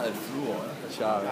Ah, del fluo, eh, la chiave.